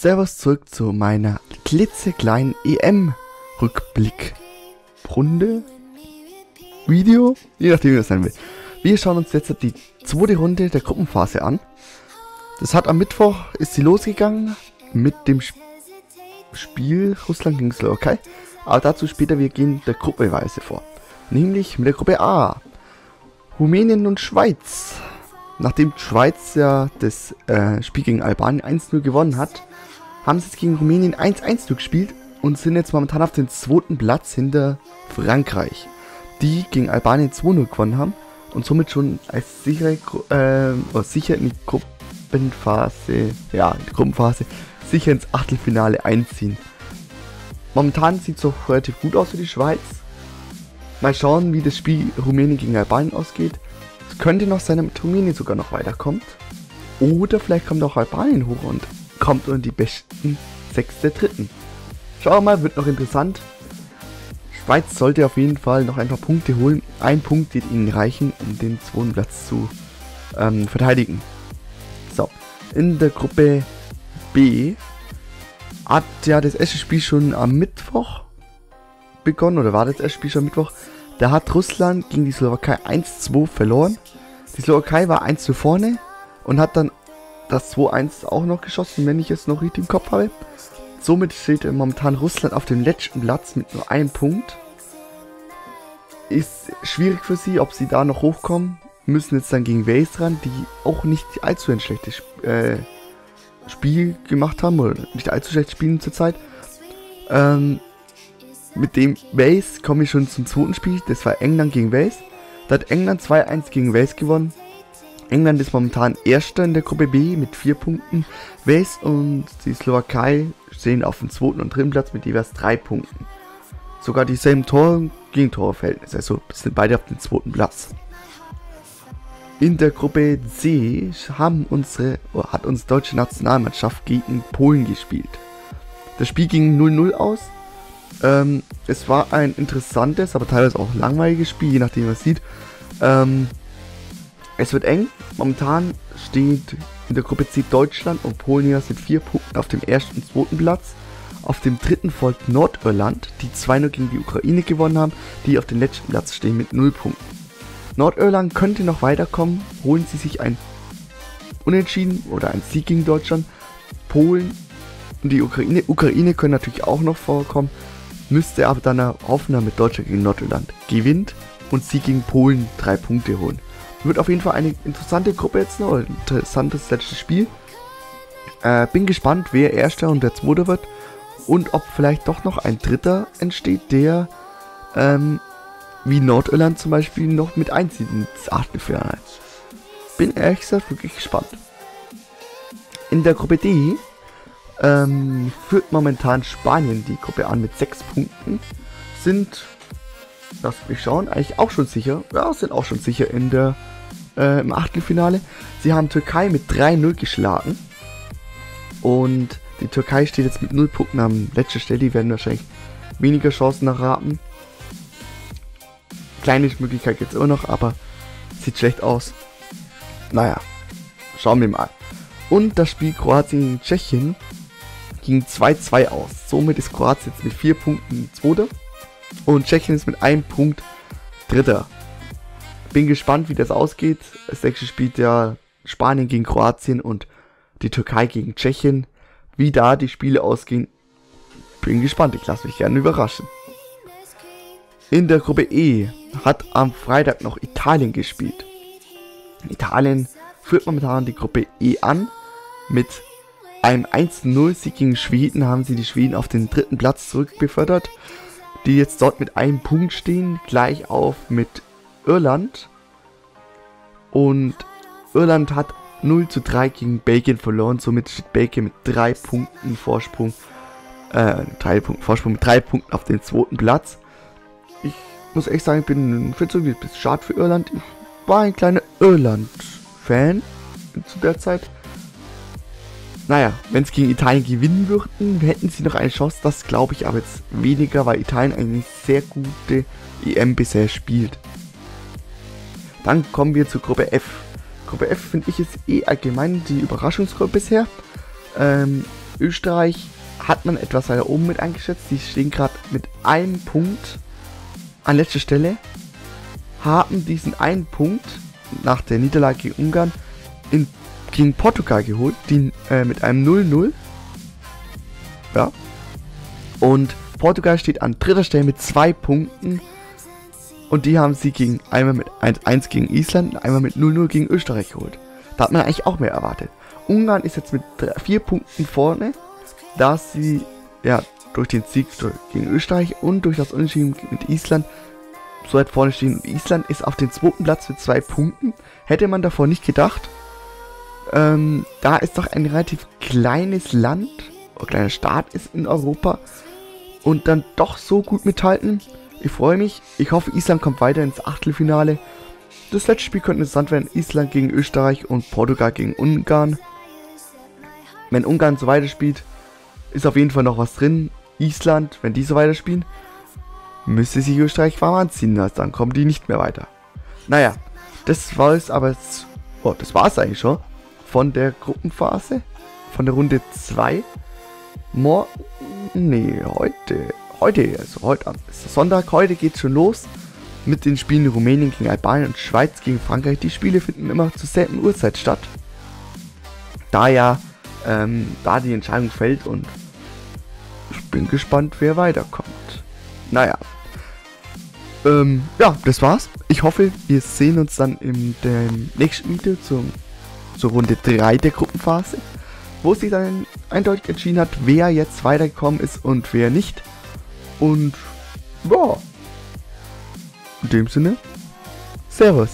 Servus zurück zu meiner klitzekleinen EM-Rückblick-Runde. Video, je nachdem wie das sein will. Wir schauen uns jetzt die zweite Runde der Gruppenphase an. Das hat am Mittwoch, ist sie losgegangen mit dem Spiel Russland gegen Slowakei. Aber dazu später, wir gehen der Gruppeweise vor. Nämlich mit der Gruppe A. Rumänien und Schweiz. Nachdem Schweiz ja das äh, Spiel gegen Albanien 1-0 gewonnen hat, haben sie jetzt gegen Rumänien 1-1 gespielt und sind jetzt momentan auf dem zweiten Platz hinter Frankreich, die gegen Albanien 2-0 gewonnen haben und somit schon als sichere, äh, sicher in die Gruppenphase, ja, in die Gruppenphase, sicher ins Achtelfinale einziehen. Momentan sieht es doch relativ gut aus für die Schweiz. Mal schauen, wie das Spiel Rumänien gegen Albanien ausgeht. Könnte noch sein, dass Rumänien sogar noch weiterkommt. Oder vielleicht kommt auch Albanien hoch und kommt unter die besten sechs der dritten. Schauen wir mal, wird noch interessant. Schweiz sollte auf jeden Fall noch ein paar Punkte holen. Ein Punkt wird ihnen reichen, um den zweiten Platz zu ähm, verteidigen. So, in der Gruppe B hat ja das erste Spiel schon am Mittwoch begonnen, oder war das erste Spiel schon am Mittwoch? Da hat Russland gegen die Slowakei 1-2 verloren. Die Slowakei war 1 zu vorne und hat dann das 2-1 auch noch geschossen, wenn ich es noch richtig im Kopf habe. Somit steht momentan Russland auf dem letzten Platz mit nur einem Punkt. Ist schwierig für sie, ob sie da noch hochkommen. Müssen jetzt dann gegen Wales ran, die auch nicht allzu ein schlechtes äh, Spiel gemacht haben oder nicht allzu schlecht spielen zurzeit. Ähm, mit dem Wales komme ich schon zum zweiten Spiel. Das war England gegen Wales. Da hat England 2-1 gegen Wales gewonnen. England ist momentan Erster in der Gruppe B mit 4 Punkten. Wales und die Slowakei stehen auf dem zweiten und dritten Platz mit jeweils 3 Punkten. Sogar dieselben Tor- gegen Torverhältnisse, also sind beide auf dem zweiten Platz. In der Gruppe C haben unsere, hat unsere deutsche Nationalmannschaft gegen Polen gespielt. Das Spiel ging 0-0 aus. Ähm, es war ein interessantes, aber teilweise auch langweiliges Spiel, je nachdem man sieht. Ähm, es wird eng. Momentan steht in der Gruppe C Deutschland und Polen mit 4 Punkten auf dem ersten und zweiten Platz. Auf dem dritten folgt Nordirland, die 2-0 gegen die Ukraine gewonnen haben, die auf dem letzten Platz stehen mit 0 Punkten. Nordirland könnte noch weiterkommen, holen sie sich ein Unentschieden oder ein Sieg gegen Deutschland. Polen und die Ukraine. Ukraine können natürlich auch noch vorkommen, müsste aber dann hoffen, damit Deutschland gegen Nordirland gewinnt und sie gegen Polen drei Punkte holen. Wird auf jeden Fall eine interessante Gruppe jetzt noch, ein interessantes letztes Spiel. Äh, bin gespannt, wer Erster und der Zweite wird und ob vielleicht doch noch ein Dritter entsteht, der ähm, wie Nordirland zum Beispiel noch mit einzieht ins Achtelfinale. Bin ehrlich gesagt wirklich gespannt. In der Gruppe D ähm, führt momentan Spanien die Gruppe an mit 6 Punkten. Sind, lass mich schauen, eigentlich auch schon sicher. Ja, sind auch schon sicher in der, äh, im Achtelfinale. Sie haben Türkei mit 3-0 geschlagen. Und die Türkei steht jetzt mit 0 Punkten am letzten Stelle. Die werden wahrscheinlich weniger Chancen erraten. Kleine Möglichkeit gibt es immer noch, aber sieht schlecht aus. Naja, schauen wir mal. Und das Spiel Kroatien-Tschechien ging 2-2 aus. Somit ist Kroatien jetzt mit 4 Punkten Zweiter und Tschechien ist mit 1 Punkt Dritter. Bin gespannt, wie das ausgeht. Das nächste spielt ja Spanien gegen Kroatien und die Türkei gegen Tschechien. Wie da die Spiele ausgehen, bin gespannt. Ich lasse mich gerne überraschen. In der Gruppe E hat am Freitag noch Italien gespielt. Italien führt momentan die Gruppe E an. Mit einem 1-0-Sieg gegen Schweden haben sie die Schweden auf den dritten Platz zurückbefördert, die jetzt dort mit einem Punkt stehen, gleich auf mit Irland. Und Irland hat 0 zu 3 gegen Belgien verloren, somit steht Belgien mit 3 Punkten Vorsprung, äh, 3 Punkten Vorsprung mit 3 Punkten auf den zweiten Platz ich muss echt sagen, ich bin irgendwie ein bisschen schade für Irland. Ich war ein kleiner Irland-Fan zu der Zeit. Naja, wenn es gegen Italien gewinnen würden, hätten sie noch eine Chance. Das glaube ich aber jetzt weniger, weil Italien eine sehr gute EM bisher spielt. Dann kommen wir zur Gruppe F. Gruppe F finde ich ist eh allgemein die Überraschungsgruppe bisher. Ähm, Österreich hat man etwas weiter oben mit eingeschätzt. Die stehen gerade mit einem Punkt an letzter Stelle. Haben diesen einen Punkt nach der Niederlage gegen Ungarn in, gegen Portugal geholt, die äh, mit einem 0-0. Ja. Und Portugal steht an dritter Stelle mit zwei Punkten. Und die haben sie gegen einmal mit 1-1 gegen Island und einmal mit 0-0 gegen Österreich geholt. Da hat man eigentlich auch mehr erwartet. Ungarn ist jetzt mit drei, vier Punkten vorne, da sie ja durch den Sieg gegen Österreich und durch das Unentschieden mit Island so weit vorne stehen. Island ist auf dem zweiten Platz mit zwei Punkten. Hätte man davor nicht gedacht. Ähm, da ist doch ein relativ kleines Land, oder kleiner Staat ist in Europa und dann doch so gut mithalten. Ich freue mich. Ich hoffe, Island kommt weiter ins Achtelfinale. Das letzte Spiel könnte interessant werden. Island gegen Österreich und Portugal gegen Ungarn. Wenn Ungarn so weiterspielt, ist auf jeden Fall noch was drin. Island, wenn die so weiterspielen, müsste sich Österreich warm anziehen, also dann kommen die nicht mehr weiter. Naja, das war es aber, oh, das war es eigentlich schon von der Gruppenphase, von der Runde 2. Morgen, nee, heute, heute, also heute ist Sonntag, heute geht schon los mit den Spielen Rumänien gegen Albanien und Schweiz gegen Frankreich. Die Spiele finden immer zur selben Uhrzeit statt. Da ja, ähm, da die Entscheidung fällt und ich bin gespannt, wer weiterkommt. Naja. Ähm, ja, das war's. Ich hoffe, wir sehen uns dann in dem nächsten Video zum, zur Runde 3 der Gruppenphase, wo sich dann eindeutig entschieden hat, wer jetzt weitergekommen ist und wer nicht. Und ja, in dem Sinne, Servus.